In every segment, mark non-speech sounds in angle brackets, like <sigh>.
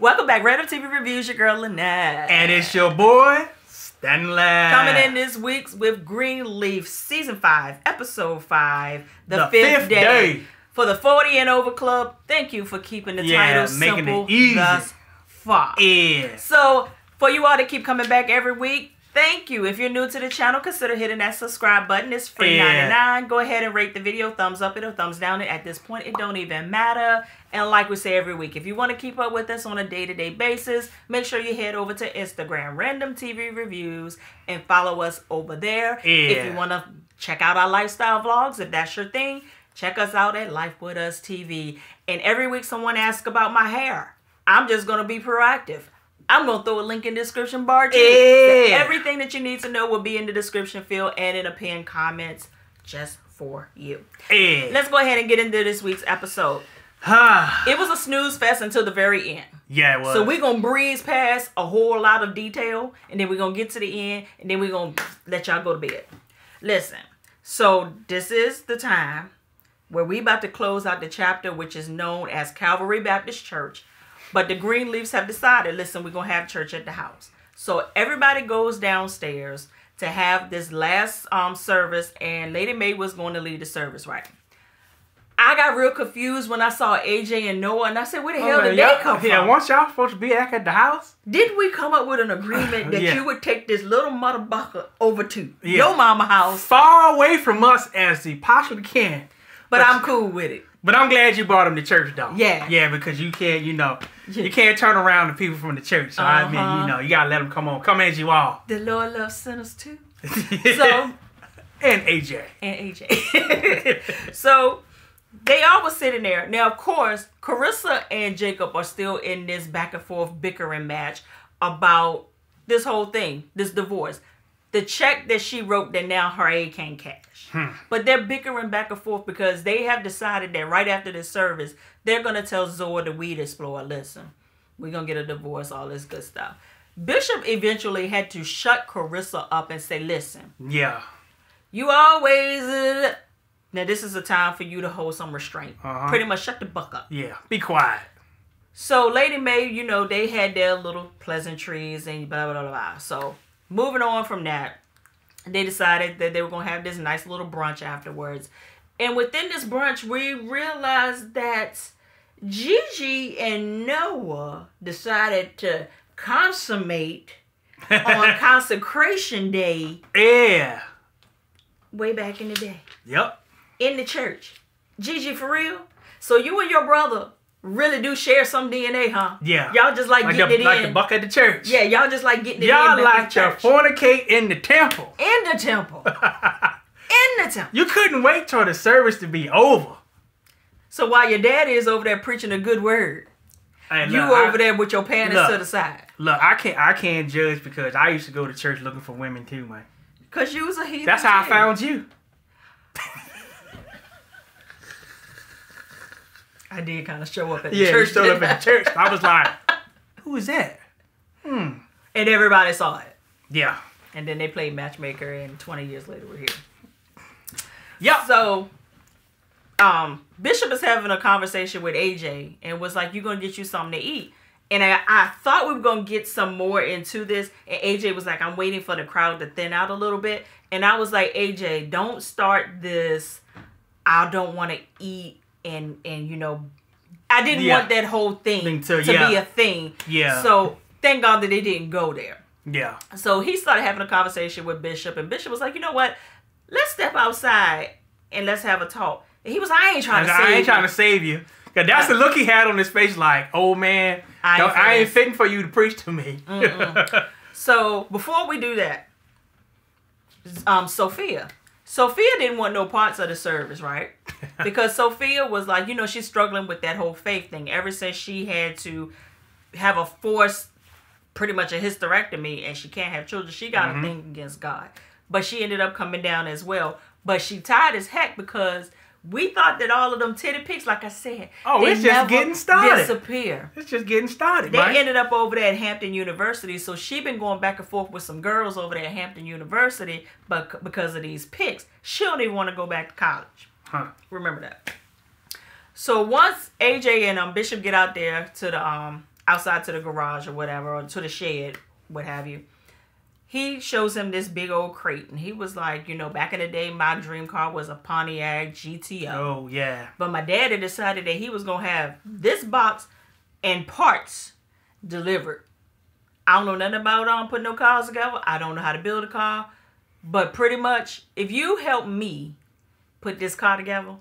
Welcome back, Random TV Reviews. Your girl Lynette, and it's your boy Stanley. coming in this week's with Greenleaf Season Five, Episode Five, the, The fifth, fifth day. day. for the Forty and Over Club. Thank you for keeping the Yeah, title making it simple easy. thus far. Yeah. So, for you all to keep coming back every week, thank you. If you're new to the channel, consider hitting that subscribe button. It's free Yeah. 99. Go ahead and rate the video. Thumbs up it or thumbs down it. At this point, it don't even matter. And like we say every week, if you want to keep up with us on a day-to-day basis, make sure you head over to Instagram, Random TV Reviews, and follow us over there. If you want to check out our lifestyle vlogs, if that's your thing, check us out at Life With Us TV. And every week someone asks about my hair. I'm just gonna be proactive. I'm gonna throw a link in the description bar too. Yeah. Everything that you need to know will be in the description field and in the pinned comments just for you. Yeah. Let's go ahead and get into this week's episode. It was a snooze fest until the very end. yeah, it was. So we're gonna breeze past a whole lot of detail and then we're gonna get to the end and then we're gonna let y'all go to bed. Listen, so this is the time where we about to close out the chapter which is known as Calvary Baptist Church. But the green leaves have decided, listen, we're gonna have church at the house. So everybody goes downstairs to have this last um service and Lady Mae was going to lead the service, right? I got real confused when I saw AJ and Noah, and I said, "Where the hell did yeah, they come Yeah, from?" once y'all supposed to be back at the house. Did we come up with an agreement <laughs> that Yeah. you would take this little motherfucker over to Yeah. your mama house? Far away from us as you possibly can. But I'm cool with it. But I'm glad you brought him to church though. Yeah. Yeah, because you can't, you know, Yeah. you can't turn around the people from the church. So I mean, Uh-huh. you know, you gotta let them come on, come as you are. The Lord loves sinners too. <laughs> So and AJ. and AJ. <laughs> so they all was sitting there. Now, of course, Kerissa and Jacob are still in this back and forth bickering match about this whole thing, this divorce. The check that she wrote that now her aide can't cash. But they're bickering back and forth because they have decided that right after this service, they're gonna tell Zora the weed explorer, listen, we're gonna get a divorce, all this good stuff. Bishop eventually had to shut Kerissa up and say, listen, Yeah. you always. uh, now this is a time for you to hold some restraint. Uh-huh. Pretty much shut the buck up. Yeah. Be quiet. So Lady Mae, you know, they had their little pleasantries and blah blah blah blah. So moving on from that, they decided that they were gonna have this nice little brunch afterwards. And within this brunch, we realized that Gigi and Noah decided to consummate on <laughs> consecration day Yeah. way back in the day. Yep. in the church. Gigi, for real? So you and your brother really do share some DNA, huh? Yeah. Y'all just like, Like getting the, it like in. the buck at the church. yeah, y'all just like getting it Y'all in back like to fornicate in the temple. in the temple. <laughs> in the temple. You couldn't wait till the service to be over. So while your daddy is over there preaching a good word, And you look, I- over there with your panties Look. to the side. Look, I can't I can't judge because I used to go to church looking for women too, man. Cause you was a heathen. That's how I found you. I did kind of show up at the Yeah, church. showed up at the church. I was like, <laughs> who is that? I? And everybody saw it. Yeah. And then they played matchmaker, and 20 years later, we're here. Yep. So, um, Bishop is having a conversation with AJ and was like, You're gonna get you something to eat?" And I, I thought we were gonna get some more into this, and AJ was like, "I'm waiting for the crowd to thin out a little bit." And I was like, "AJ, don't start this. I don't want to eat." And and you know, I didn't Yeah. want that whole thing Thing to, to- yeah. be a thing. Yeah. So thank God that they didn't go there. Yeah. So he started having a conversation with Bishop, and Bishop was like, "You know what? Let's step outside and let's have a talk." And he was, "I ain't trying to I, save I ain't you." trying to save you. Cause that's the look he had on his face, like, oh man, I ain't I ain't for fitting for you to preach to me. <laughs> So before we do that, um, Sophia, Sophia didn't want no parts of the service, right? <laughs> Because Sophia was like, you know, she's struggling with that whole faith thing ever since she had to have a forced, pretty much a hysterectomy, and she can't have children. She got a mm-hmm. thing against God, but she ended up coming down as well. But she tied as heck because we thought that all of them titty pics, like I said, Oh, they it's just never getting started. Disappear. it's just getting started, They right? ended up over there at Hampton University, so she been going back and forth with some girls over there at Hampton University, but because of these pics, she don't even want to go back to college. huh. Remember that. So once AJ and um, Bishop get out there to the um outside to the garage or whatever, or to the shed, what have you. He shows him this big old crate, and he was like, you know, back in the day, my dream car was a Pontiac GTO. Oh yeah. But my daddy decided that he was gonna have this box and parts delivered. I don't know nothing about um putting no cars together. I don't know how to build a car. But pretty much, if you help me put this car together,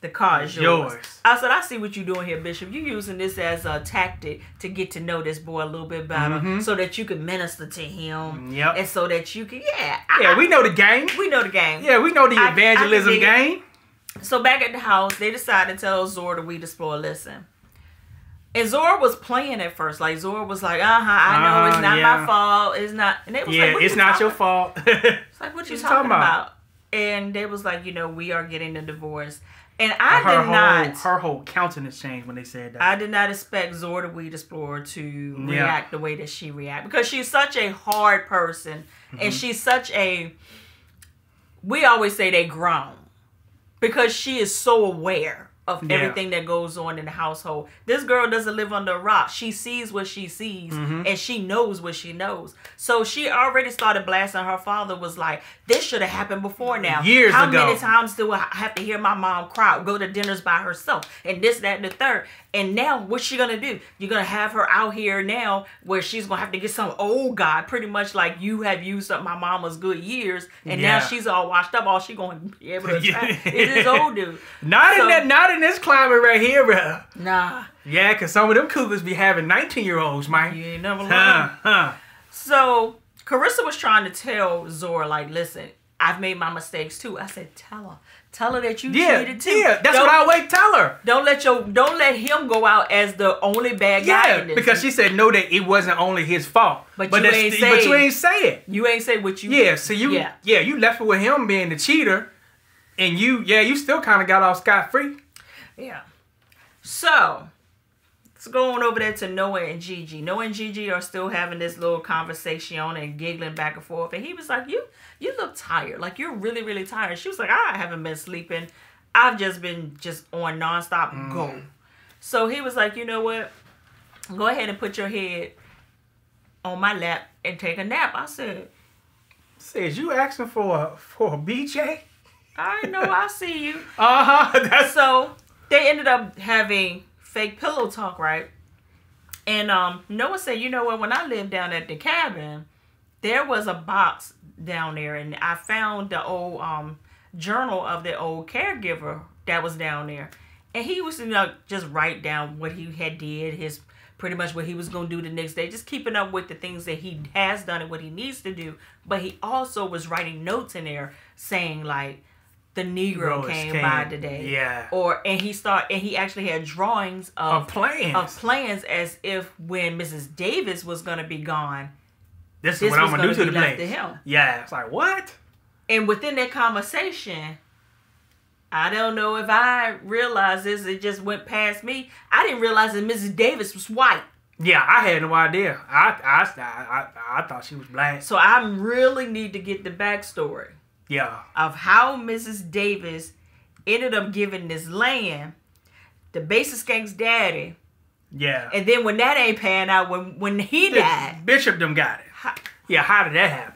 the car is yours. Yours. I said, I see what you're doing here, Bishop. You're using this as a tactic to get to know this boy a little bit better so that you can minister to him. Yep. And so that you can, yeah. I- Yeah, we know the game. we know the game. Yeah, we know the I- I evangelism it. game. So back at the house, they decided to tell Zora the weed explorer, listen. And Zora was playing at first. Like Zora was like, uh huh, I know it's Uh-huh, not yeah. my fault. It's not and they was Yeah, like, it's you not your fault. It's like, what <laughs> you What you talking, talking about? about? And they was like, you know, we are getting a divorce. And I her did whole not her whole countenance changed when they said that. I did not expect Zora the Weed Explorer to Yeah. react the way that she reacted because she's such a hard person Mm-hmm. and she's such a we always say they grown because she is so aware of Yeah. everything that goes on in the household. This girl doesn't live under a rock. She sees what she sees Mm-hmm. and she knows what she knows. So she already started blasting her father was like, this should have happened before now. Years How ago. many times do I have to hear my mom cry, go to dinners by herself, and this, that, and the third? And now, what's she gonna do? You're gonna have her out here now where she's gonna have to get some old guy, pretty much like you have used up my mama's good years, and now she's all washed up. All she gonna be able to <laughs> Yeah. attract is this old dude. not So- in that not in this climate right here, bro. Nah, Yeah, cause some of them cougars be having 19 year olds, man. you ain't never Huh, learned. huh. So Kerissa was trying to tell Zora, like, listen, I've made my mistakes too. I said, tell her, tell her that you Yeah, cheated too. yeah, that's Don't- what I always tell her. Don't let your don't let him go out as the only bad guy Yeah, in this. because she said no, that it wasn't only his fault. But you that's- ain't but you ain't say it. you ain't say what you Yeah, so you Yeah. yeah, you left it with him being the cheater, and you yeah you still kind of got off scot free. Yeah. So it's going over there to Noah and Gigi. Noah and Gigi are still having this little conversation and giggling back and forth. And he was like, You you look tired. Like you're really, really tired. She was like, I haven't been sleeping. I've just been just on nonstop Mm. go. So he was like, you know what? Go ahead and put your head on my lap and take a nap. I said, Says you asking for a for a BJ? I know I see you. <laughs> Uh huh. That's so they ended up having fake pillow talk, right? And um, Noah said, you know what? When I lived down at the cabin, there was a box down there, and I found the old um journal of the old caregiver that was down there, and he was you know just write down what he had did, his pretty much what he was gonna do the next day, just keeping up with the things that he has done and what he needs to do. But he also was writing notes in there saying like the Negro came, came, by today. yeah. Or and he start and he actually had drawings of Of plans. of plans as if when Mrs. Davis was gonna be gone. this is This what I'm gonna do gonna to be the place. to him. Yeah, it's like what? And within that conversation, I don't know if I realized this, it just went past me. I didn't realize that Mrs. Davis was white. Yeah, I had no idea. I I I, I, I thought she was black. So I really need to get the backstory Yeah. of how Mrs. Davis ended up giving this land to Basie Skanks' daddy. Yeah. And then when that ain't pan out, when when he died, Bishop them got it. how, Yeah, how did that happen?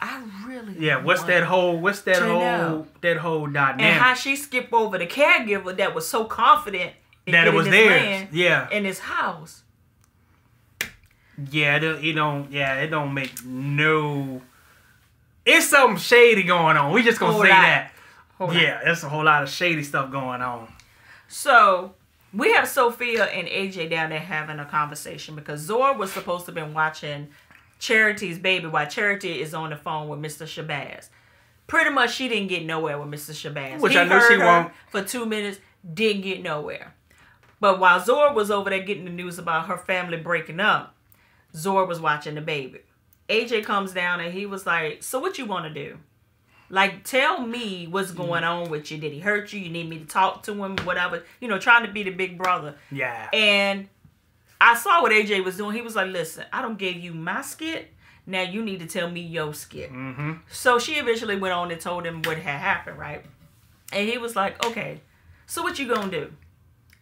I really Yeah, what's that whole what's that whole know. that whole dynamic and how she skipped over the caregiver that was so confident in that it was there. Yeah. in his house. Yeah, it, don't- it don't yeah, it don't make no it's something shady going on. We just gonna Whole say lot. that. Yeah, there's a whole lot of shady stuff going on. So we have Sophia and AJ down there having a conversation because Zora was supposed to have been watching Charity's baby while Charity is on the phone with Mr. Shabazz. Pretty much she didn't get nowhere with Mr. Shabazz. Which he I know she won't. for two minutes, didn't get nowhere. But while Zora was over there getting the news about her family breaking up, Zora was watching the baby. AJ comes down and he was like, So what you want to do? Like, tell me what's going on with you. Did he hurt you? You need me to talk to him? Whatever. You know, trying to be the big brother. Yeah. And I saw what AJ was doing. He was like, Listen, I don't give you my skit. Now you need to tell me your skit. mm-hmm. So she eventually went on and told him what had happened, right? And he was like, Okay, so what you gonna do?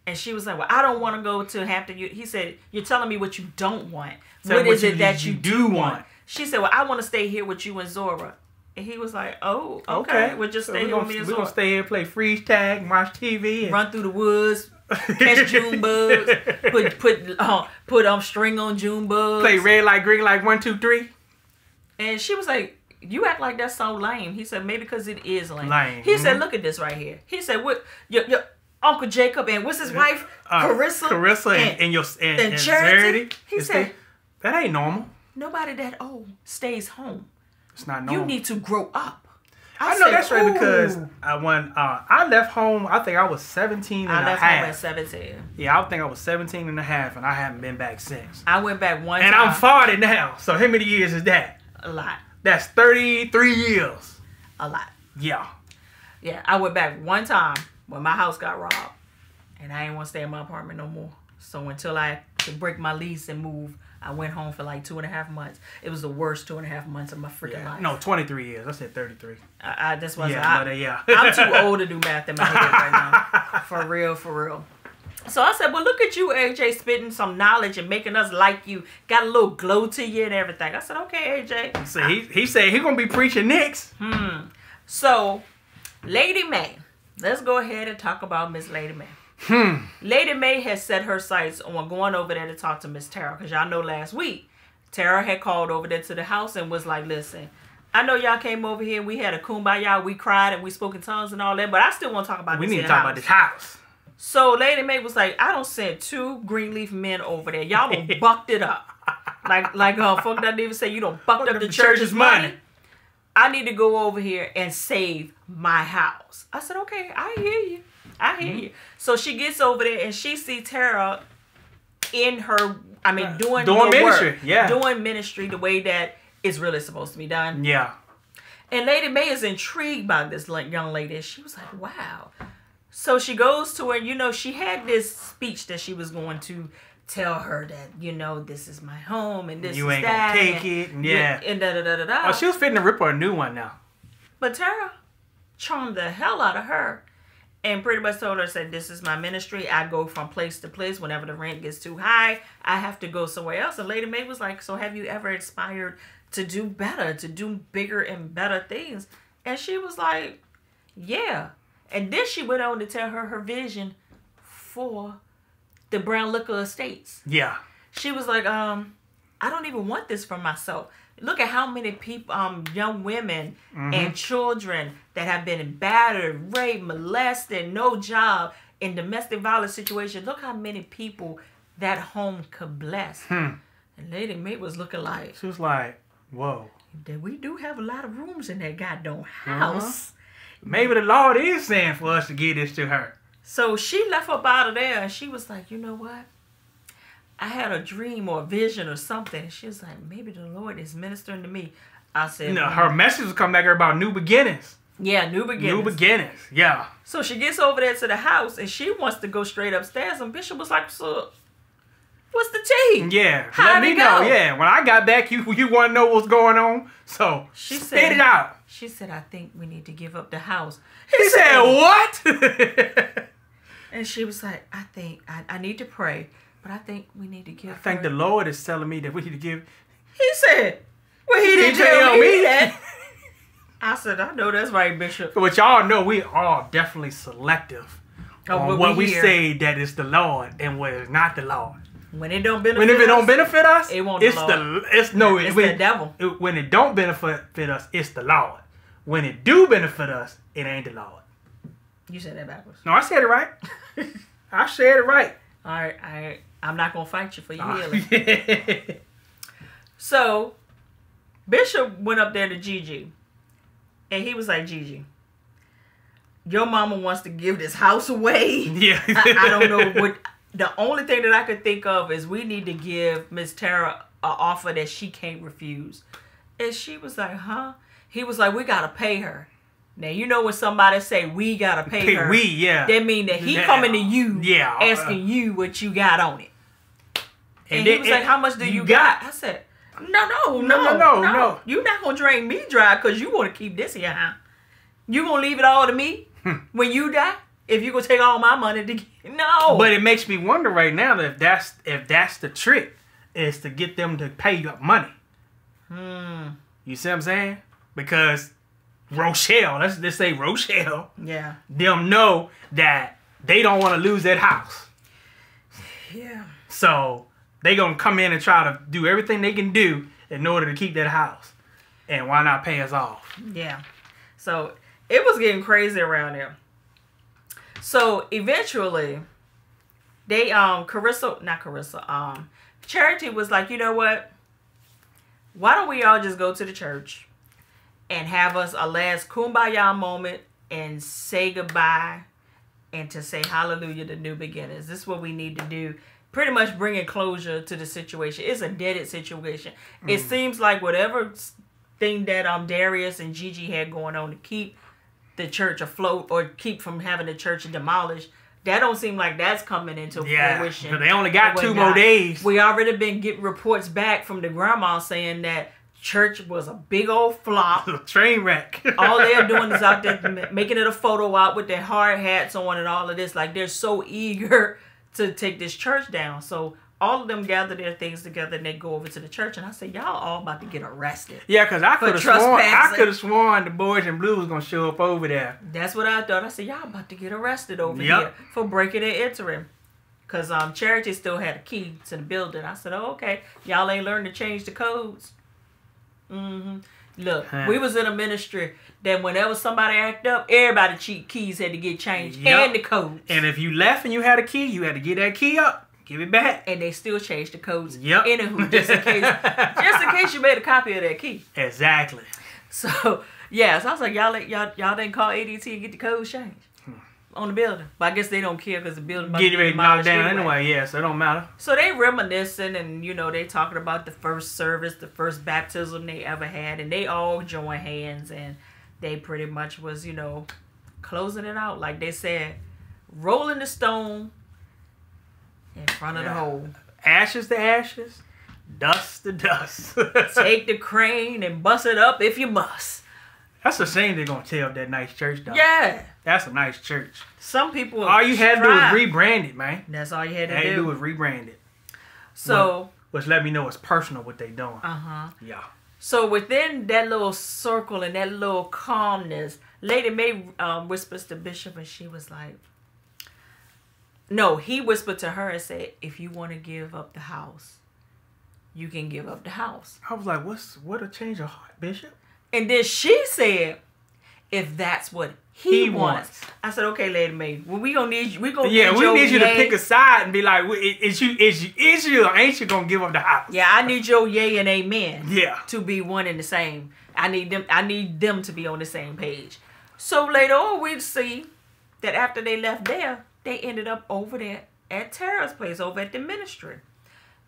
And she was like, "Well, I don't want to go to Hampton." He said, "You're telling me what you don't want. Tell what is it that you you, do want." want?" She said, "Well, I want to stay here with you and Zora." And he was like, "Oh, okay. We'll just stay we here gonna, with me and Zora. we Zora. gonna stay here, play freeze tag, watch TV. And... Run through the woods, catch <laughs> June bugs, put put uh, put um string on June bugs." Play red light, green light, one, two, three. And she was like, "You act like that's so lame." He said, "Maybe because it is lame." Lame, He said, mhm. "Look at this right here." He said, "What your your Uncle Jacob and what's his wife, Uh, Kerissa, Kerissa, and, and your and, and and Charity?" Charity. He It's said- the- that ain't normal. nobody that old stays home. It's not normal. You need to grow up." I know said, that's right because I when uh, I left home, I think I was 17 and I a left home at seventeen. Yeah, I think I was 17 and a half, and I haven't been back since. I went back one And time. I'm 40 now. So how many years is that? a lot, That's 33 years. a lot. Yeah. Yeah, I went back one time when my house got robbed, and I didn't want to stay in my apartment no more. So until I could break my lease and move, I went home for like two and a half months. It was the worst two and a half months of my freaking yeah. life. No, 23 years. I said 33. I, I that's why Yeah, I, yeah. <laughs> I'm too old to do math in my head right now. <laughs> For real, for real. So I said, well, look at you, AJ, spitting some knowledge and making us like you. Got a little glow to you and everything. I said, okay, AJ. So he, he said he going to be preaching next. Hmm. So, Lady Mae. Let's go ahead and talk about Miss Lady Mae. Hmm. Lady Mae has set her sights on going over there to talk to Miss Tara because y'all know last week Tara had called over there to the house and was like, "Listen, I know y'all came over here. We had a kumbaya. We cried and we spoke in tongues and all that, but I still want to talk about this. We need to talk house." about this house. So Lady Mae was like, "I don't send two Greenleaf men over there. Y'all don't <laughs> bucked it up, like like uh, fuck that even say you don't bucked up the church's money." I need to go over here and save my house. I said, okay, I hear you. I hear mm-hmm. you. So she gets over there and she see Tara in her, I mean, doing, Doing ministry, work, yeah. Doing ministry the way that it's really supposed to be done. Yeah. And Lady Mae is intrigued by this young lady. She was like, wow. So she goes to her, you know, she had this speech that she was going to tell her that, you know, this is my home and this You is ain't gonna take and- it, and yeah. And da da da da da. Oh, she was fitting to rip her a new one now. But Tara charmed the hell out of her and pretty much told her, said, This is my ministry. I go from place to place. Whenever the rent gets too high, I have to go somewhere else. And Lady Mae was like, So have you ever aspired to do better, to do bigger and better things? And she was like, Yeah. And then she went on to tell her her vision for the Brown Liquor Estates Yeah. she was like, um, I don't even want this for myself. Look at how many people, um, young women and children that have been battered, raped, molested, no job, in domestic violence situations. Look how many people that home could bless. Hmm. And Lady Mae was looking like, She was like, whoa. that we do have a lot of rooms in that goddamn Uh-huh. house. Maybe the Lord is saying for us to give this to her. So she left up out of there and she was like, you know what? I had a dream or a vision or something. She was like, maybe the Lord is ministering to me. I said, You know, "Mm, her message was coming back here about new beginnings. yeah, new beginnings. New beginnings. Yeah. so she gets over there to the house and she wants to go straight upstairs. And Bishop was like, so what's the tea? Yeah. How'd Let me know. Yeah. When I got back, you <laughs> you want to know what's going on. So She spit said- it out. She said, I think we need to give up the house. He said what? <laughs> And she was like, I think I, I need to pray, but I think we need to give I think the Lord is telling me that we need to give. He said, well, he didn't tell tell me that. <laughs> I said, I know that's right, Bishop. But y'all know we are definitely selective Oh, on what we hear. say that is the Lord and what is not the Lord. When it don't benefit When if it don't us, benefit us, It won't it's the the it's no It's when, the devil. it- when it don't benefit fit us, it's the Lord. When it do benefit us, it ain't the Lord. You said that backwards. No, I said it right. <laughs> I said it right. All right, I I'm not gonna fight you for your Ah. healing. <laughs> So Bishop went up there to Gigi, and he was like, Gigi, your mama wants to give this house away. yeah. I, I don't know what. The only thing that I could think of is we need to give Miss Tara an offer that she can't refuse. And she was like, huh? He was like, we gotta pay her. Now you know when somebody say we gotta pay, Pay her, we, yeah. that mean that he Yeah. coming to you, Yeah, uh, asking you what you got on it. And, And he was like, how much do you you, got- got? I said, no, no, no, No, no, no, no. You're not gonna drain me dry because you want to keep this here, huh? You gonna leave it all to me Hmm. when you die? If you gonna take all my money to get, <laughs> no. But it makes me wonder right now that if that's if that's the trick is to get them to pay you money. Hmm. You see what I'm saying? Because Rochelle, let's just say Rochelle, Yeah. them know that they don't want to lose that house. Yeah. So they gonna come in and try to do everything they can do in order to keep that house. And why not pay us off? Yeah. So it was getting crazy around there. So eventually, they um Kerissa, not Kerissa, um Charity was like, you know what? Why don't we all just go to the church and have us a last kumbaya moment and say goodbye and to say hallelujah to new beginnings. This is what we need to do. Pretty much bringing closure to the situation. It's a deaded situation. It seems like whatever thing that um Darius and Gigi had going on to keep the church afloat or keep from having the church demolished, that don't seem like that's coming into Yeah, fruition. they only got two more days. We already been getting reports back from the grandma saying that church was a big old flop a <laughs> Train wreck. all they're doing is out there <laughs> making it a photo out with their hard hats on and all of this. Like they're so eager <laughs> to take this church down. So all of them gather their things together and they go over to the church. And I said, y'all all about to get arrested. Yeah, cause I could have sworn I could have sworn the boys in blue was gonna show up over there. That's what I thought. I said, y'all about to get arrested over Yep. here for breaking and entering. Cause um Charity still had a key to the building. I said, oh, okay, y'all ain't learned to change the codes. Hmm Look, Huh. we was in a ministry that whenever somebody act up, everybody cheat keys had to get changed Yep. and the codes. And if you left and you had a key, you had to get that key up, give it back. and they still changed the codes. Yep. Anywho, just in case, <laughs> just in case you made a copy of that key. Exactly. So yeah, so I was like, y'all, y'all, y'all didn't call ADT and get the codes changed on the building. But I guess they don't care because the building about to Get be ready to knock down anyway. Yeah, so it don't matter. So they reminiscing and you know they talking about the first service, the first baptism they ever had, and they all joined hands and they pretty much was you know closing it out like they said, rolling the stone in front of the hole. Ashes to ashes, dust to dust. <laughs> Take the crane and bust it up if you must. That's a shame they're gonna tear up that nice church though. Yeah. That's a nice church. Some people. All you had to do was rebrand it, man. That's all you had to you had to do. do was rebrand it. so, Which let me know it's personal what they doing. uh huh. Yeah. So within that little circle and that little calmness, Lady Mae um, whispers to Bishop, and she was like, "No." He whispered to her and said, "If you want to give up the house, you can give up the house." I was like, what's what a change of heart, Bishop? And then she said, "If that's what he, He wants. wants. I said, "Okay, Lady Mae. Well, we gonna need you. We gonna Yeah, we need you to pick a side and be like, is you is you is you or ain't you gonna give up the house? Yeah, I need your yay and amen. Yeah. To be one and the same. I need them I need them to be on the same page. So later on we see that after they left there, they ended up over there at Tara's place, over at the ministry.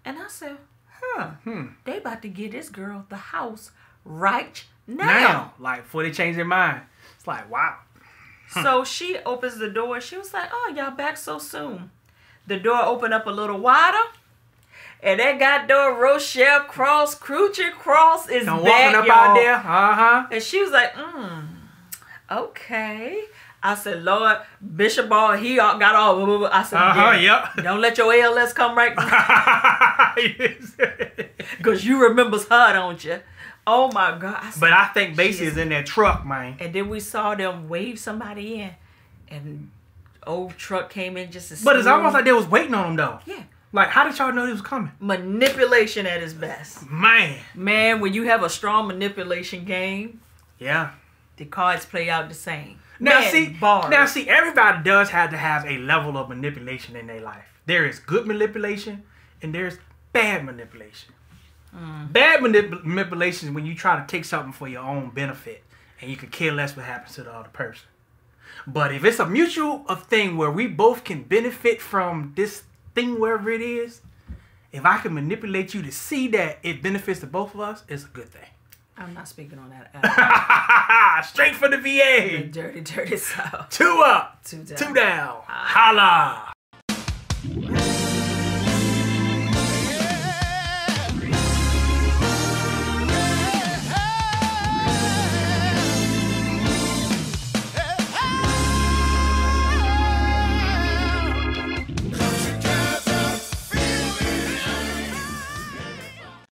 And I said, huh, Hmm. they about to give this girl the house right now. Now, like before they change their mind, it's like, wow. So she opens the door. She was like, "Oh, y'all back so soon." The door opened up a little wider, and that goddamn Rochelle Cross, Cruicher Cross is Don't back, up y'all. out there, uh huh. And she was like, "Mm, okay." I said, "Lord, Bishop Ball, he all- got all." I said, Uh huh. yeah, Yep. Don't let your ALS come right, <laughs> <laughs> cause you remembers her, don't you? Oh my God! I but I think Basie is- in that truck, man. and then we saw them wave somebody in, and old truck came in just as. But it's almost like they was waiting on him though. yeah, Like, how did y'all know he was coming? manipulation at its best. Man. Man, when you have a strong manipulation game, Yeah. the cards play out the same. Now Man, see, bars. now see, everybody does have to have a level of manipulation in their life. There is good manipulation, and there's bad manipulation. Mm. Bad manip- manipulation is when you try to take something for your own benefit, and you could care less what happens to the other person. But if it's a mutual of thing where we both can benefit from this thing, wherever it is, if I can manipulate you to see that it benefits to both of us, it's a good thing. I'm not speaking on that. at <laughs> Straight for the all. VA. dirty, dirty <laughs> south. Two up, Two down. two down. Holla.